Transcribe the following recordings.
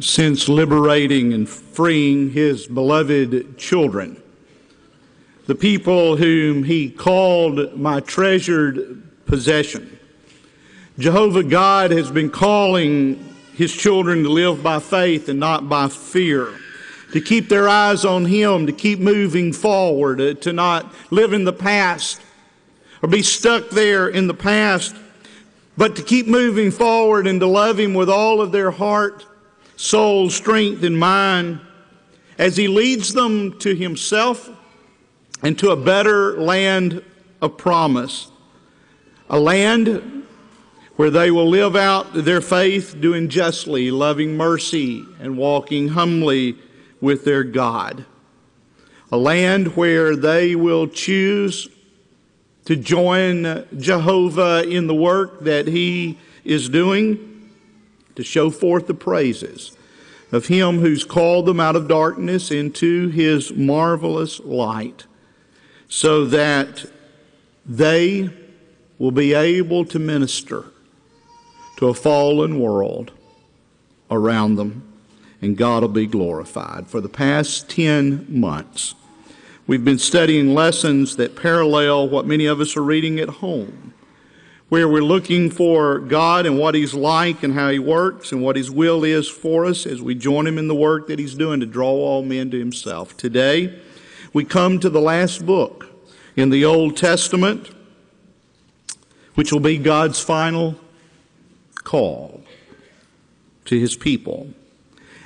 since liberating and freeing his beloved children, the people whom he called my treasured possession. Jehovah God has been calling his children to live by faith and not by fear, to keep their eyes on him, to keep moving forward, uh, to not live in the past or be stuck there in the past, but to keep moving forward and to love him with all of their heart, soul, strength, and mind as he leads them to himself and to a better land of promise. A land where they will live out their faith doing justly, loving mercy, and walking humbly with their God. A land where they will choose to join Jehovah in the work that He is doing, to show forth the praises of Him who's called them out of darkness into His marvelous light, so that they will be able to minister to a fallen world around them, and God will be glorified. For the past 10 months, we've been studying lessons that parallel what many of us are reading at home, where we're looking for God and what He's like and how He works and what His will is for us as we join Him in the work that He's doing to draw all men to Himself. Today, we come to the last book in the Old Testament, which will be God's final call to his people.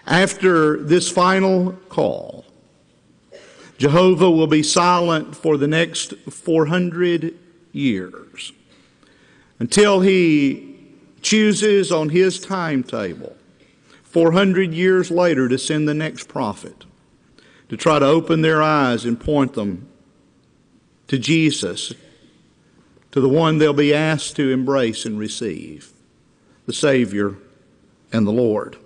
After this final call, Jehovah will be silent for the next 400 years until he chooses on his timetable 400 years later to send the next prophet to try to open their eyes and point them to Jesus, to the one they'll be asked to embrace and receive the Savior and the Lord.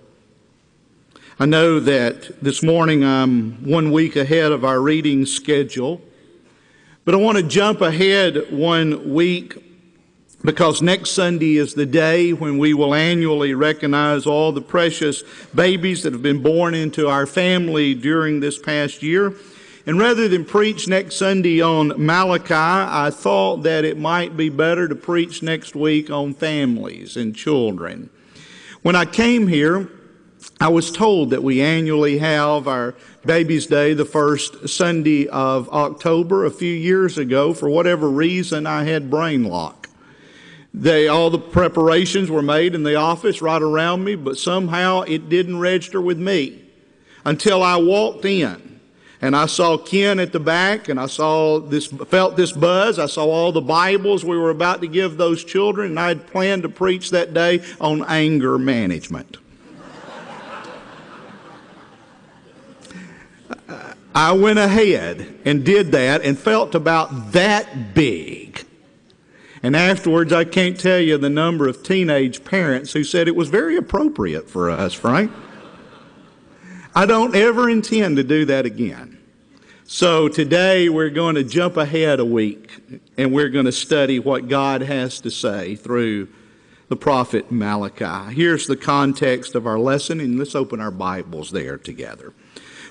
I know that this morning I'm one week ahead of our reading schedule, but I want to jump ahead one week because next Sunday is the day when we will annually recognize all the precious babies that have been born into our family during this past year. And rather than preach next Sunday on Malachi, I thought that it might be better to preach next week on families and children. When I came here, I was told that we annually have our Baby's Day the first Sunday of October. A few years ago, for whatever reason, I had brain lock. They, all the preparations were made in the office right around me, but somehow it didn't register with me until I walked in and I saw Ken at the back, and I saw this, felt this buzz. I saw all the Bibles we were about to give those children, and I had planned to preach that day on anger management. I went ahead and did that and felt about that big. And afterwards, I can't tell you the number of teenage parents who said it was very appropriate for us, Frank. I don't ever intend to do that again. So today we're going to jump ahead a week and we're going to study what God has to say through the prophet Malachi. Here's the context of our lesson, and let's open our Bibles there together.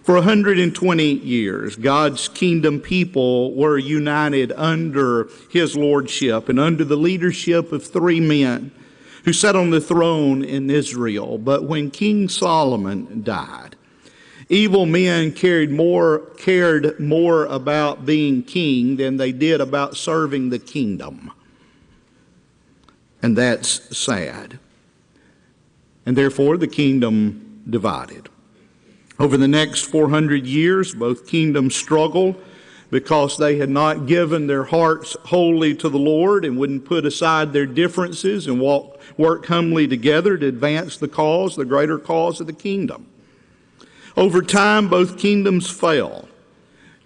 For 120 years, God's kingdom people were united under his lordship and under the leadership of three men who sat on the throne in Israel. But when King Solomon died, Evil men cared more, cared more about being king than they did about serving the kingdom. And that's sad. And therefore, the kingdom divided. Over the next 400 years, both kingdoms struggled because they had not given their hearts wholly to the Lord and wouldn't put aside their differences and walk, work humbly together to advance the cause, the greater cause of the kingdom. Over time, both kingdoms fell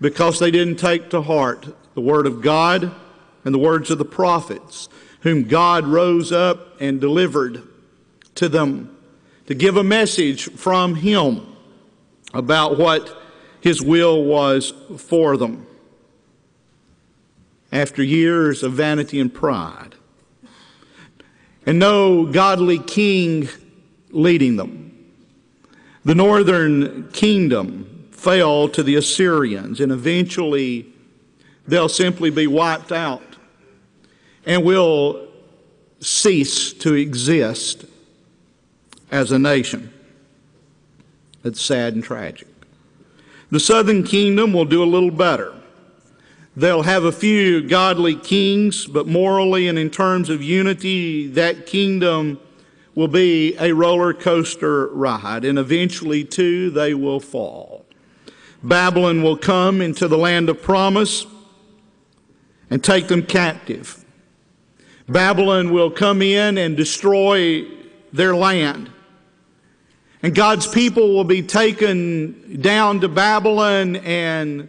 because they didn't take to heart the word of God and the words of the prophets, whom God rose up and delivered to them to give a message from Him about what His will was for them. After years of vanity and pride, and no godly king leading them The northern kingdom fell to the Assyrians, and eventually they'll simply be wiped out and will cease to exist as a nation. It's sad and tragic. The southern kingdom will do a little better. They'll have a few godly kings, but morally and in terms of unity, that kingdom will be a roller coaster ride, and eventually, too, they will fall. Babylon will come into the land of promise and take them captive. Babylon will come in and destroy their land. And God's people will be taken down to Babylon and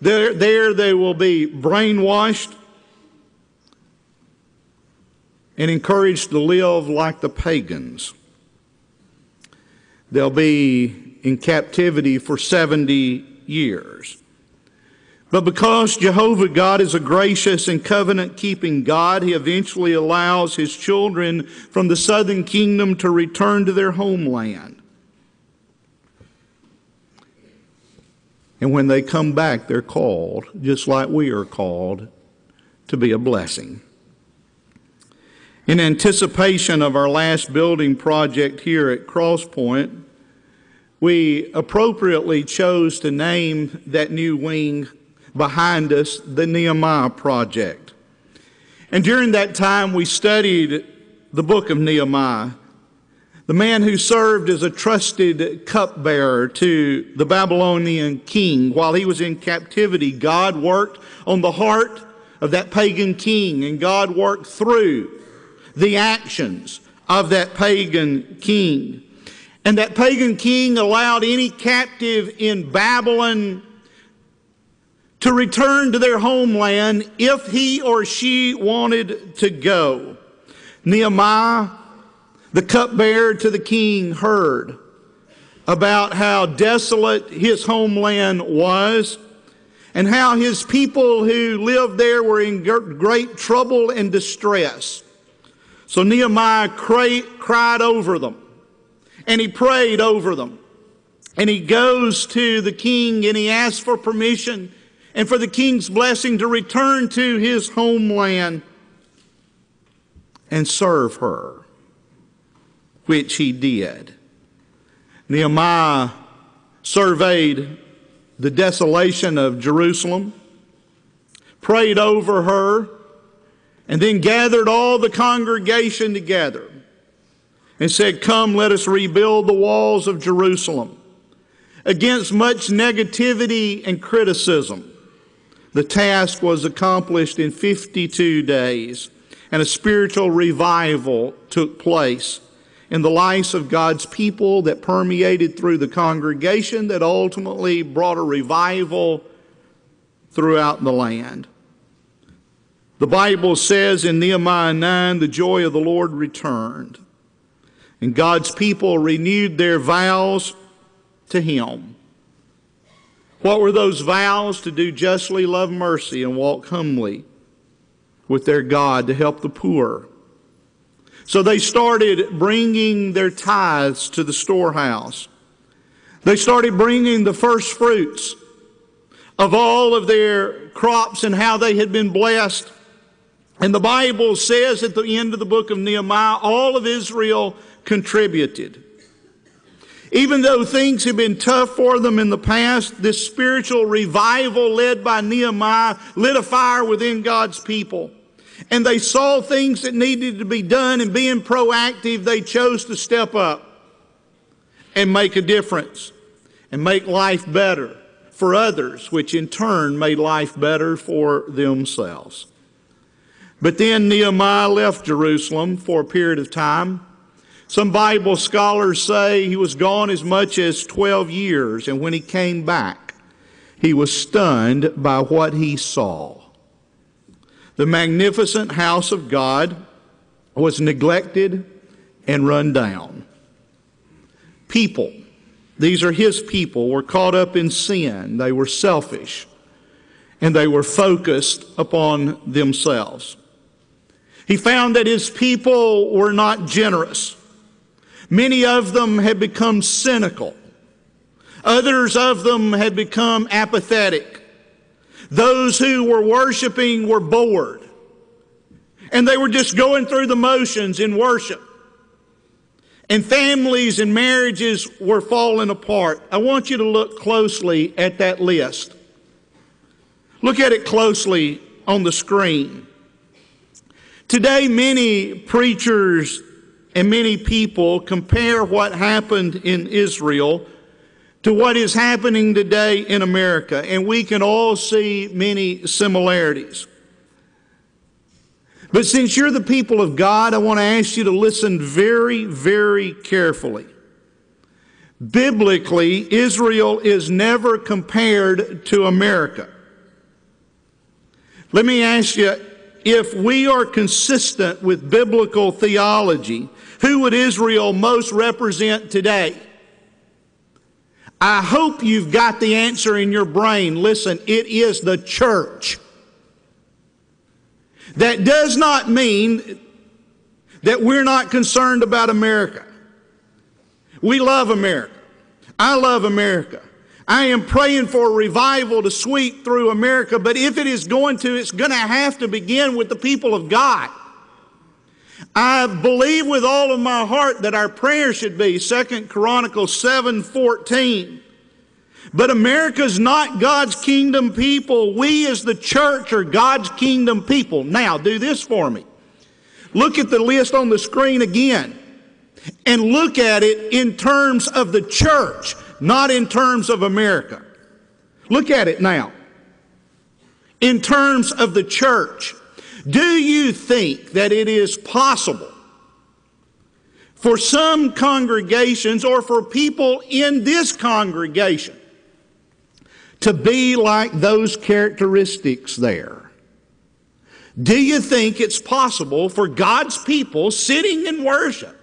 there, there they will be brainwashed and encouraged to live like the pagans. They'll be in captivity for 70 years. But because Jehovah God is a gracious and covenant keeping God, He eventually allows His children from the southern kingdom to return to their homeland. And when they come back, they're called, just like we are called, to be a blessing. In anticipation of our last building project here at Crosspoint, we appropriately chose to name that new wing behind us the Nehemiah Project. And during that time, we studied the book of Nehemiah the man who served as a trusted cupbearer to the Babylonian king while he was in captivity. God worked on the heart of that pagan king, and God worked through the actions of that pagan king. And that pagan king allowed any captive in Babylon to return to their homeland if he or she wanted to go. Nehemiah the cupbearer to the king heard about how desolate his homeland was and how his people who lived there were in great trouble and distress. So Nehemiah cried over them and he prayed over them. And he goes to the king and he asks for permission and for the king's blessing to return to his homeland and serve her which he did. Nehemiah surveyed the desolation of Jerusalem, prayed over her, and then gathered all the congregation together and said, Come, let us rebuild the walls of Jerusalem. Against much negativity and criticism, the task was accomplished in 52 days, and a spiritual revival took place in the lives of God's people that permeated through the congregation that ultimately brought a revival throughout the land. The Bible says in Nehemiah 9, the joy of the Lord returned, and God's people renewed their vows to Him. What were those vows? To do justly, love mercy, and walk humbly with their God to help the poor so they started bringing their tithes to the storehouse. They started bringing the first fruits of all of their crops and how they had been blessed. And the Bible says at the end of the book of Nehemiah, all of Israel contributed. Even though things had been tough for them in the past, this spiritual revival led by Nehemiah lit a fire within God's people and they saw things that needed to be done and being proactive, they chose to step up and make a difference and make life better for others, which in turn made life better for themselves. But then Nehemiah left Jerusalem for a period of time. Some Bible scholars say he was gone as much as 12 years, and when he came back, he was stunned by what he saw. The magnificent house of God was neglected and run down. People, these are his people, were caught up in sin. They were selfish and they were focused upon themselves. He found that his people were not generous. Many of them had become cynical. Others of them had become apathetic. Those who were worshiping were bored. And they were just going through the motions in worship. And families and marriages were falling apart. I want you to look closely at that list. Look at it closely on the screen. Today, many preachers and many people compare what happened in Israel to what is happening today in America, and we can all see many similarities. But since you're the people of God, I want to ask you to listen very, very carefully. Biblically, Israel is never compared to America. Let me ask you if we are consistent with biblical theology, who would Israel most represent today? I hope you've got the answer in your brain. Listen, it is the church. That does not mean that we're not concerned about America. We love America. I love America. I am praying for a revival to sweep through America, but if it is going to, it's going to have to begin with the people of God. I believe with all of my heart that our prayer should be Second Chronicles 7:14. But America's not God's kingdom people. We as the church are God's kingdom people. Now, do this for me. Look at the list on the screen again and look at it in terms of the church, not in terms of America. Look at it now. In terms of the church, do you think that it is possible for some congregations or for people in this congregation to be like those characteristics there? Do you think it's possible for God's people sitting in worship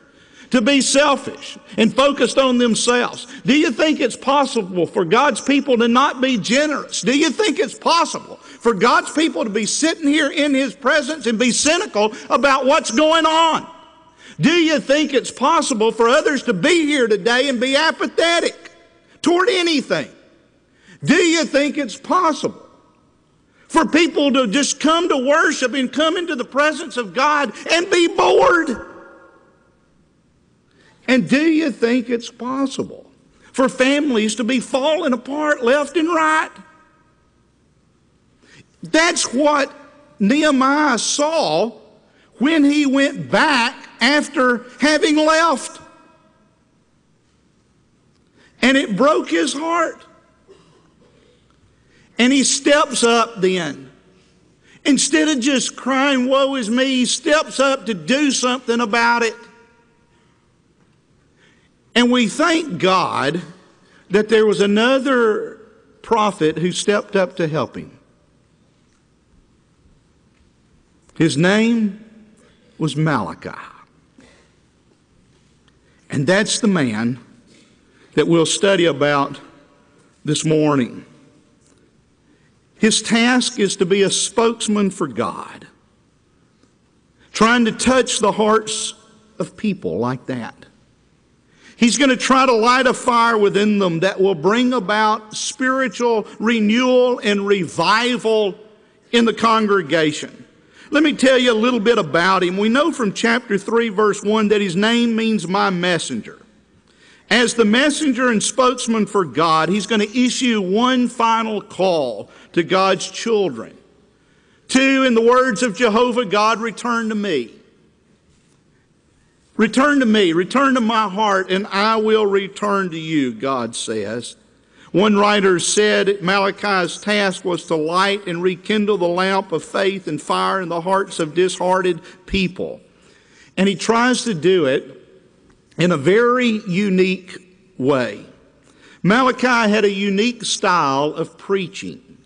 to be selfish and focused on themselves? Do you think it's possible for God's people to not be generous? Do you think it's possible for God's people to be sitting here in His presence and be cynical about what's going on? Do you think it's possible for others to be here today and be apathetic toward anything? Do you think it's possible for people to just come to worship and come into the presence of God and be bored? And do you think it's possible for families to be falling apart left and right? That's what Nehemiah saw when he went back after having left. And it broke his heart. And he steps up then. Instead of just crying, woe is me, he steps up to do something about it. And we thank God that there was another prophet who stepped up to help him. His name was Malachi. And that's the man that we'll study about this morning. His task is to be a spokesman for God, trying to touch the hearts of people like that. He's going to try to light a fire within them that will bring about spiritual renewal and revival in the congregation. Let me tell you a little bit about him. We know from chapter 3, verse 1, that his name means my messenger. As the messenger and spokesman for God, he's going to issue one final call to God's children. Two, in the words of Jehovah God, return to me. Return to me, return to my heart, and I will return to you, God says. One writer said Malachi's task was to light and rekindle the lamp of faith and fire in the hearts of disheartened people. And he tries to do it in a very unique way. Malachi had a unique style of preaching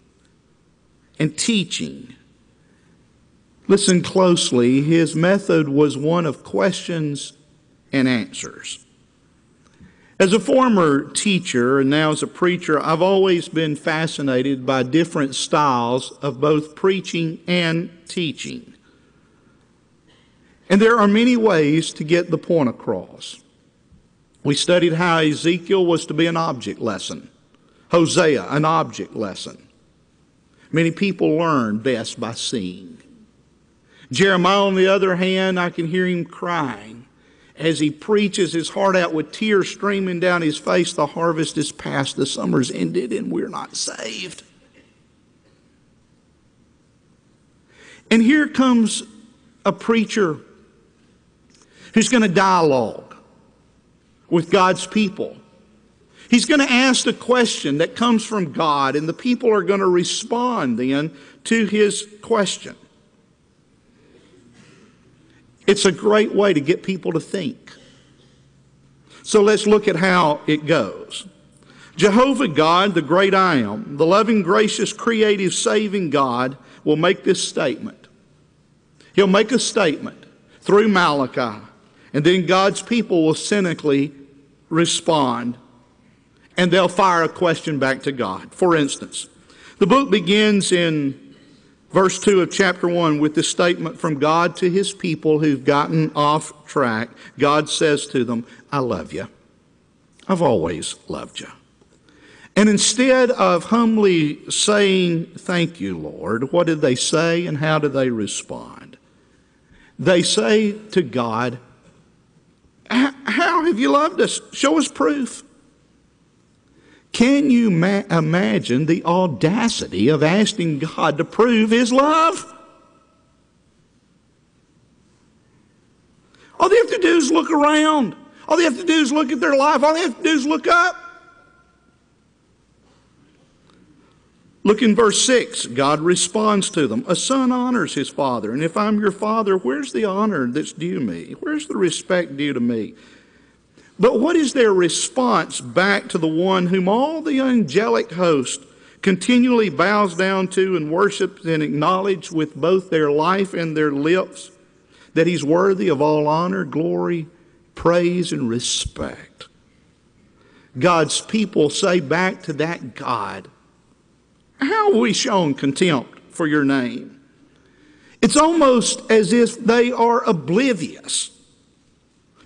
and teaching. Listen closely. His method was one of questions and answers. As a former teacher and now as a preacher, I've always been fascinated by different styles of both preaching and teaching. And there are many ways to get the point across. We studied how Ezekiel was to be an object lesson, Hosea, an object lesson. Many people learn best by seeing. Jeremiah, on the other hand, I can hear him crying as he preaches his heart out with tears streaming down his face. The harvest is past, the summer's ended, and we're not saved. And here comes a preacher who's going to dialogue with God's people. He's going to ask a question that comes from God, and the people are going to respond then to his question. It's a great way to get people to think. So let's look at how it goes. Jehovah God, the great I am, the loving, gracious, creative, saving God, will make this statement. He'll make a statement through Malachi, and then God's people will cynically respond, and they'll fire a question back to God. For instance, the book begins in verse 2 of chapter 1 with this statement from God to his people who've gotten off track. God says to them, I love you. I've always loved you. And instead of humbly saying, Thank you, Lord, what did they say and how did they respond? They say to God, How have you loved us? Show us proof. Can you ma- imagine the audacity of asking God to prove His love? All they have to do is look around. All they have to do is look at their life. All they have to do is look up. Look in verse 6. God responds to them. A son honors his father. And if I'm your father, where's the honor that's due me? Where's the respect due to me? But what is their response back to the one whom all the angelic host continually bows down to and worships and acknowledges with both their life and their lips that he's worthy of all honor, glory, praise, and respect? God's people say back to that God, how have we shown contempt for your name? It's almost as if they are oblivious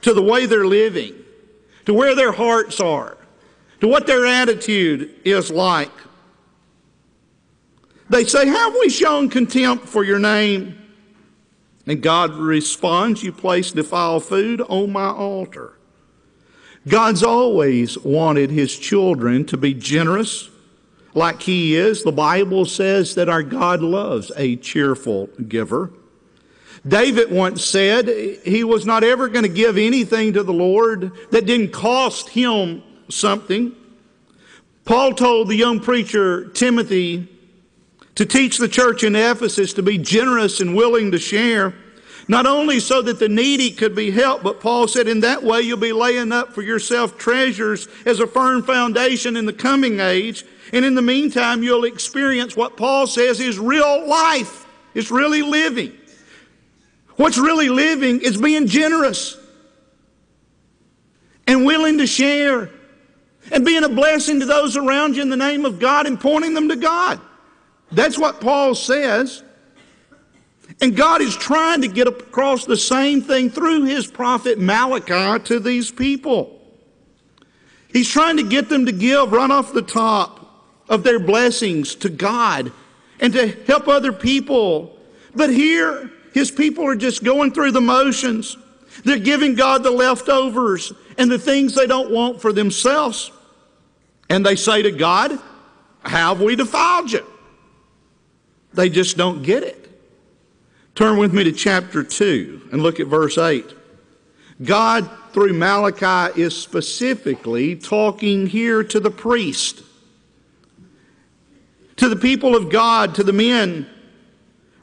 to the way they're living, to where their hearts are, to what their attitude is like. They say, Have we shown contempt for your name? And God responds, You place defiled food on my altar. God's always wanted his children to be generous like he is. The Bible says that our God loves a cheerful giver. David once said he was not ever going to give anything to the Lord that didn't cost him something. Paul told the young preacher Timothy to teach the church in Ephesus to be generous and willing to share, not only so that the needy could be helped, but Paul said in that way you'll be laying up for yourself treasures as a firm foundation in the coming age and in the meantime, you'll experience what Paul says is real life. It's really living. What's really living is being generous and willing to share and being a blessing to those around you in the name of God and pointing them to God. That's what Paul says. And God is trying to get across the same thing through his prophet Malachi to these people. He's trying to get them to give right off the top of their blessings to God and to help other people. But here, his people are just going through the motions. They're giving God the leftovers and the things they don't want for themselves. And they say to God, have we defiled you? They just don't get it. Turn with me to chapter 2 and look at verse 8. God, through Malachi, is specifically talking here to the priest to the people of God, to the men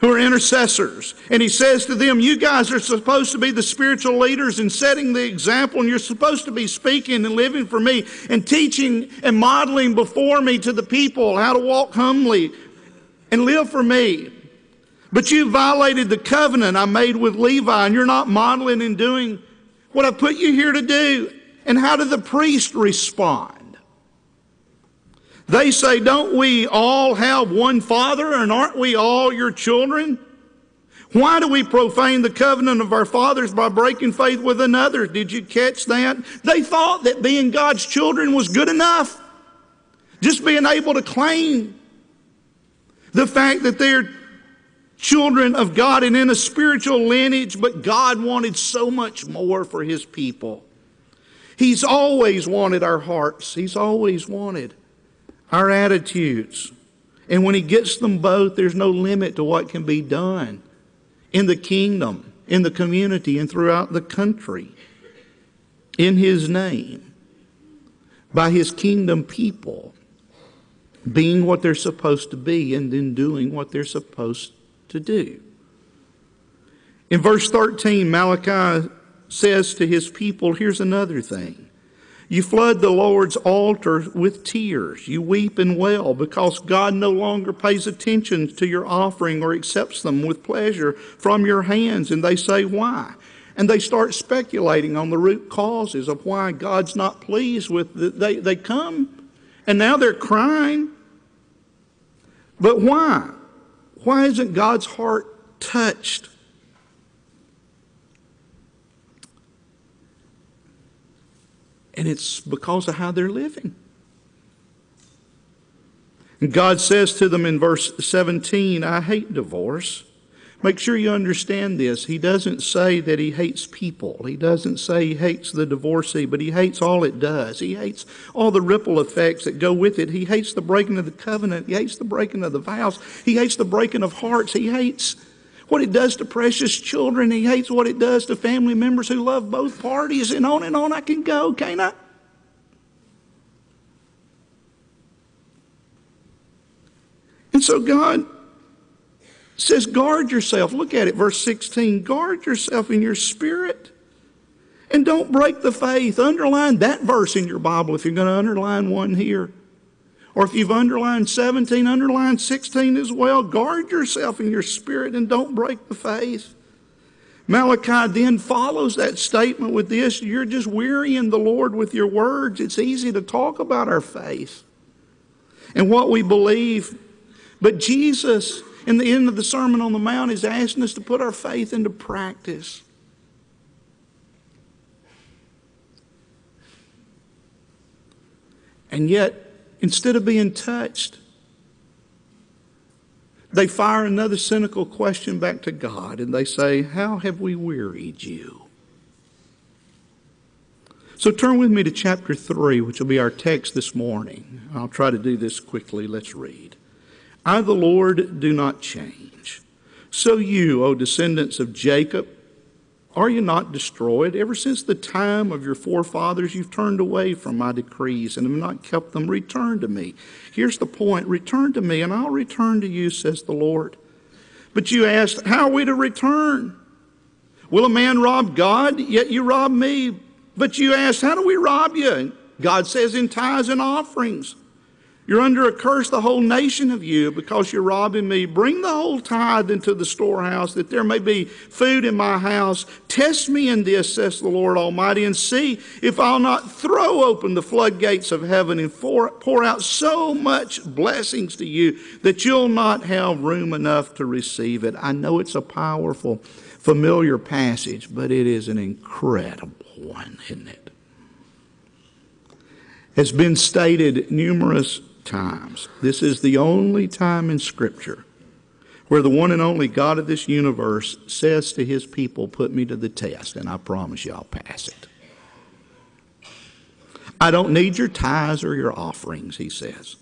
who are intercessors. And he says to them, You guys are supposed to be the spiritual leaders and setting the example, and you're supposed to be speaking and living for me and teaching and modeling before me to the people how to walk humbly and live for me. But you violated the covenant I made with Levi, and you're not modeling and doing what I put you here to do. And how did the priest respond? They say, Don't we all have one Father, and aren't we all your children? Why do we profane the covenant of our fathers by breaking faith with another? Did you catch that? They thought that being God's children was good enough. Just being able to claim the fact that they're children of God and in a spiritual lineage, but God wanted so much more for His people. He's always wanted our hearts, He's always wanted our attitudes. And when He gets them both, there's no limit to what can be done in the kingdom, in the community, and throughout the country in His name by His kingdom people being what they're supposed to be and then doing what they're supposed to do. In verse 13, Malachi says to his people, here's another thing. You flood the Lord's altar with tears. You weep and wail because God no longer pays attention to your offering or accepts them with pleasure from your hands. And they say, Why? And they start speculating on the root causes of why God's not pleased with the, they they come and now they're crying. But why? Why isn't God's heart touched? And it's because of how they're living. And God says to them in verse 17, I hate divorce. Make sure you understand this. He doesn't say that he hates people. He doesn't say he hates the divorcee, but he hates all it does. He hates all the ripple effects that go with it. He hates the breaking of the covenant. He hates the breaking of the vows. He hates the breaking of hearts. He hates what it does to precious children. He hates what it does to family members who love both parties, and on and on I can go, can't I? And so God says, guard yourself. Look at it, verse 16. Guard yourself in your spirit and don't break the faith. Underline that verse in your Bible if you're going to underline one here. Or if you've underlined 17, underline 16 as well. Guard yourself in your spirit and don't break the faith. Malachi then follows that statement with this You're just wearying the Lord with your words. It's easy to talk about our faith and what we believe. But Jesus, in the end of the Sermon on the Mount, is asking us to put our faith into practice. And yet, instead of being touched, they fire another cynical question back to God and they say, How have we wearied you? So turn with me to chapter 3, which will be our text this morning. I'll try to do this quickly. Let's read. I, the Lord, do not change. So you, O descendants of Jacob, are you not destroyed? Ever since the time of your forefathers, you've turned away from my decrees and have not kept them. Return to me. Here's the point Return to me, and I'll return to you, says the Lord. But you asked, How are we to return? Will a man rob God? Yet you rob me. But you asked, How do we rob you? God says, In tithes and offerings. You're under a curse, the whole nation of you, because you're robbing me. Bring the whole tithe into the storehouse, that there may be food in my house. Test me in this, says the Lord Almighty, and see if I'll not throw open the floodgates of heaven and pour, out so much blessings to you that you'll not have room enough to receive it. I know it's a powerful, familiar passage, but it is an incredible one, isn't it? Has been stated numerous times. This is the only time in Scripture where the one and only God of this universe says to his people, Put me to the test, and I promise you I'll pass it. I don't need your tithes or your offerings, he says.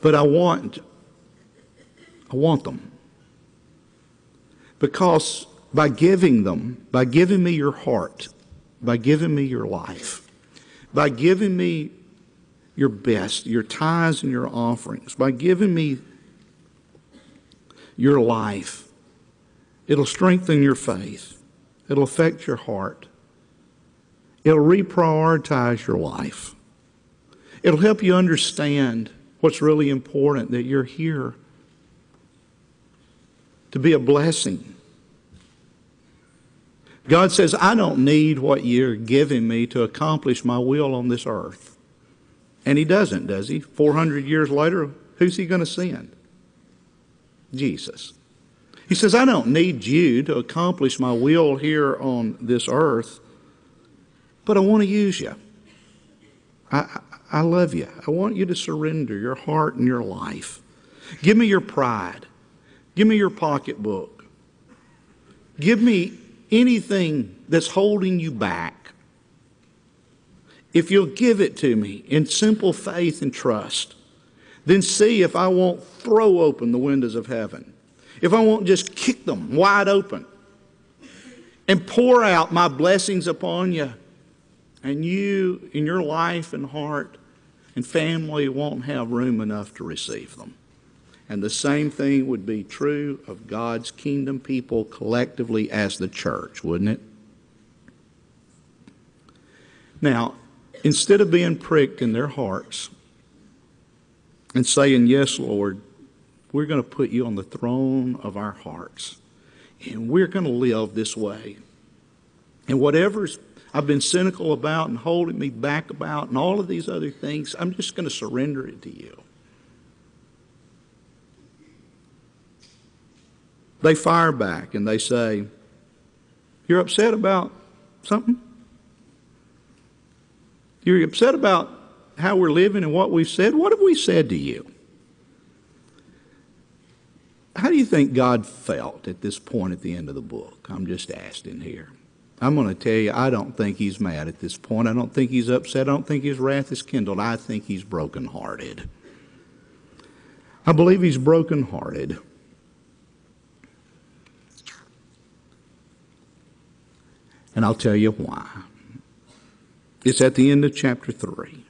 But I want, I want them. Because by giving them, by giving me your heart, by giving me your life, by giving me your best, your tithes and your offerings, by giving me your life. It'll strengthen your faith. It'll affect your heart. It'll reprioritize your life. It'll help you understand what's really important that you're here to be a blessing. God says, I don't need what you're giving me to accomplish my will on this earth. And he doesn't, does he? 400 years later, who's he going to send? Jesus. He says, I don't need you to accomplish my will here on this earth, but I want to use you. I, I love you. I want you to surrender your heart and your life. Give me your pride. Give me your pocketbook. Give me anything that's holding you back. If you'll give it to me in simple faith and trust, then see if I won't throw open the windows of heaven, if I won't just kick them wide open and pour out my blessings upon you, and you in your life and heart and family won't have room enough to receive them. And the same thing would be true of God's kingdom people collectively as the church, wouldn't it? Now, instead of being pricked in their hearts and saying, Yes, Lord, we're going to put you on the throne of our hearts, and we're going to live this way. And whatever's I've been cynical about and holding me back about and all of these other things, I'm just going to surrender it to you. They fire back and they say, You're upset about something? You're upset about how we're living and what we've said? What have we said to you? How do you think God felt at this point at the end of the book? I'm just asking here. I'm going to tell you, I don't think he's mad at this point. I don't think he's upset. I don't think his wrath is kindled. I think he's brokenhearted. I believe he's brokenhearted. And I'll tell you why. It's at the end of chapter 3.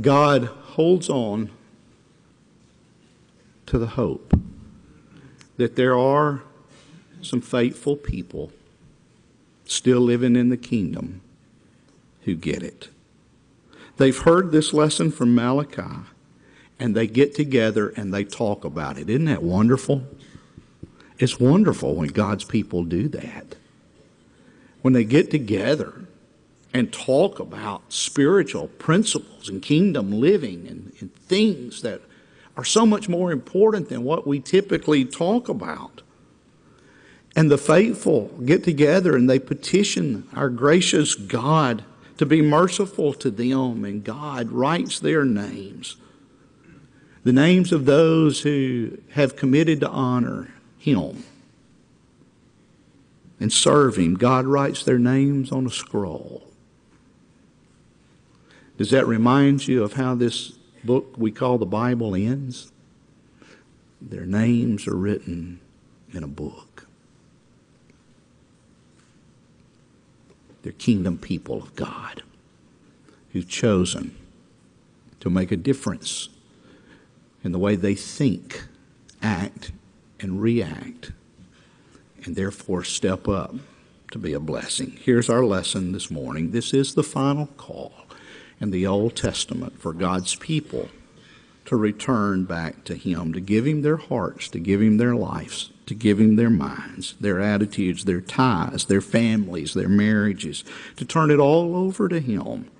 God holds on to the hope that there are some faithful people still living in the kingdom who get it. They've heard this lesson from Malachi and they get together and they talk about it. Isn't that wonderful? It's wonderful when God's people do that. When they get together and talk about spiritual principles and kingdom living and, and things that are so much more important than what we typically talk about. And the faithful get together and they petition our gracious God to be merciful to them, and God writes their names. The names of those who have committed to honor Him and serve Him. God writes their names on a scroll. Does that remind you of how this book we call the Bible ends? Their names are written in a book. They're kingdom people of God who've chosen to make a difference in the way they think, act, and react, and therefore step up to be a blessing. Here's our lesson this morning. This is the final call in the Old Testament for God's people to return back to Him, to give Him their hearts, to give Him their lives to give him their minds, their attitudes, their ties, their families, their marriages, to turn it all over to him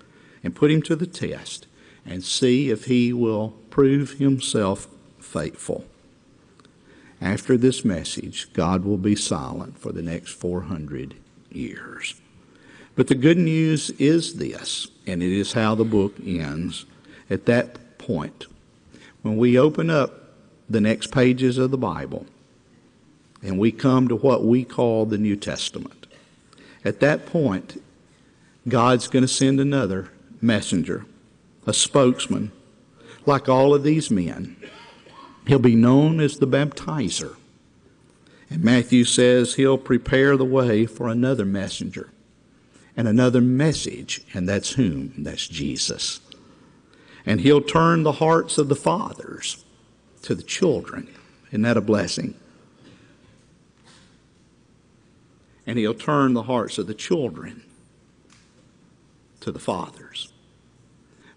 and put him to the test and see if he will prove himself faithful. After this message, God will be silent for the next 400 years. But the good news is this, and it is how the book ends. At that point, when we open up the next pages of the Bible, and we come to what we call the New Testament. At that point, God's going to send another messenger, a spokesman, like all of these men. He'll be known as the baptizer. And Matthew says he'll prepare the way for another messenger and another message, and that's whom? That's Jesus. And he'll turn the hearts of the fathers to the children. Isn't that a blessing? and he'll turn the hearts of the children to the fathers.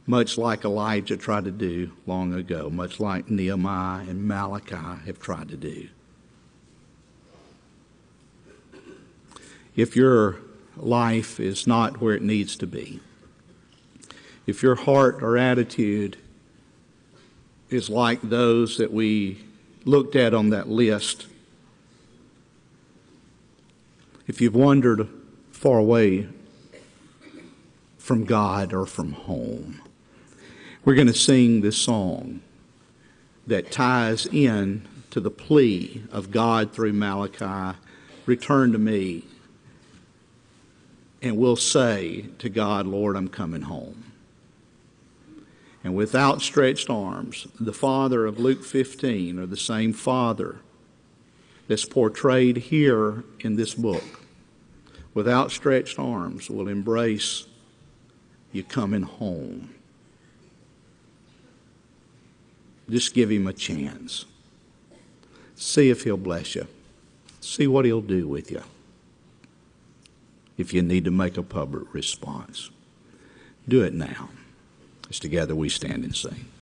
Much like Elijah tried to do long ago, much like Nehemiah and Malachi have tried to do. If your life is not where it needs to be, if your heart or attitude is like those that we looked at on that list. If you've wandered far away from God or from home, we're going to sing this song that ties in to the plea of God through Malachi return to me. And we'll say to God, Lord, I'm coming home. And with outstretched arms, the Father of Luke 15, or the same Father that's portrayed here in this book, with outstretched arms will embrace you coming home. Just give him a chance. See if he'll bless you. See what he'll do with you. If you need to make a public response, do it now. As together we stand and sing.